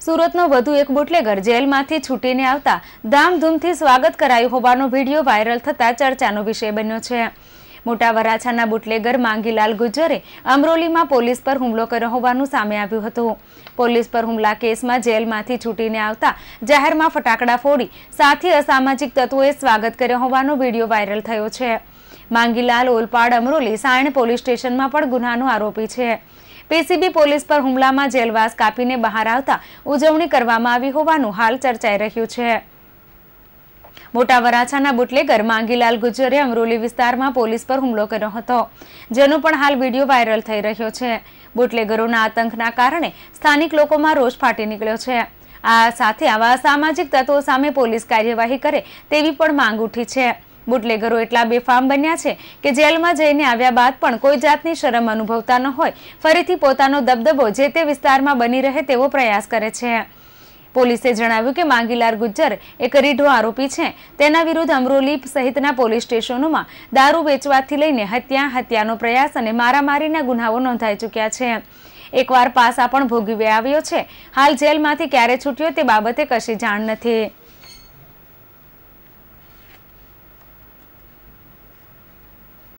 સુરતનો વધુ એક બુટલેગર જેલમાંથી છૂટીને આવતા ધામધૂમથી સ્વાગત કરાયું હોવાનો વીડિયો વાયરલ થતા ચર્ચાનો વિષય બન્યો છે. મોટા વરાછાના બુટલેગર માંગીલાલ ગુજ્જરે અમરોલીમાં પોલીસ પર હુમલો કર્યો હોવાનું સામે આવ્યું હતું. પોલીસ પર હુમલા કેસમાં જેલમાંથી છૂટીને આવતા જાહેરમાં ફટાકડા ફોડી સાથી અસામાજિક તત્વોએ સ્વાગત કર્યો હોવાનો વીડિયો વાયરલ થયો છે. માંગીલાલ ઓલપાડ અમરોલી સાયણ પોલીસ સ્ટેશનમાં પણ ગુનાનો આરોપી છે. પીસીબી પોલીસ પર હુમલામાં જેલવાસ કાપીને બહાર આવતા ઉજવણી કરવામાં આવી હોવાનું હાલ ચર્ચાઈ રહ્યું છે. મોટા વરાછાના બુટલેગર માંગીલાલ ગુજરે અમરોલી વિસ્તારમાં પોલીસ પર હુમલો કર્યો હતો, જેનો પણ હાલ વીડિયો વાયરલ થઈ રહ્યો છે. બુટલેગરોના આતંકના કારણે સ્થાનિક લોકોમાં રોષ ફાટી નીકળ્યો છે. આ સાથે આવા સામાજિક તત્વો સામે પોલીસ કાર્યવાહી કરે તેવી પણ માંગ ઉઠી છે. બુટલેગરો એટલા બેફામ બન્યા છે કે જેલમાં જઈને આવ્યા બાદ પણ કોઈ જાતની શરમ અનુભવતા ન હોય. ફરીથી પોતાનો દબદબો જે તે વિસ્તારમાં બની રહે તેવો પ્રયાસ કરે છે. પોલીસે જણાવ્યું કે માંગીલાલ ગુજ્જર એક રીઢો આરોપી છે. તેના વિરુદ્ધ અમરોલી સહિતના પોલીસ સ્ટેશનોમાં દારૂ વેચવાથી લઈને હત્યા, હત્યાનો પ્રયાસ અને મારામારીના ગુનાઓ નોંધાઈ ચૂક્યા છે. એકવાર પાસા પણ ભોગવી આવ્યો છે. હાલ જેલમાંથી ક્યારે છૂટ્યો તે બાબતે કશી જાણ નથી.